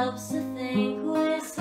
helps to think what